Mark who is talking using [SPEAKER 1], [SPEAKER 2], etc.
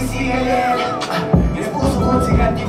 [SPEAKER 1] sisiyelele ngizibuza kanti